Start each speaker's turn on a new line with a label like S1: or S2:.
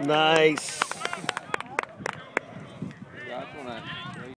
S1: Nice.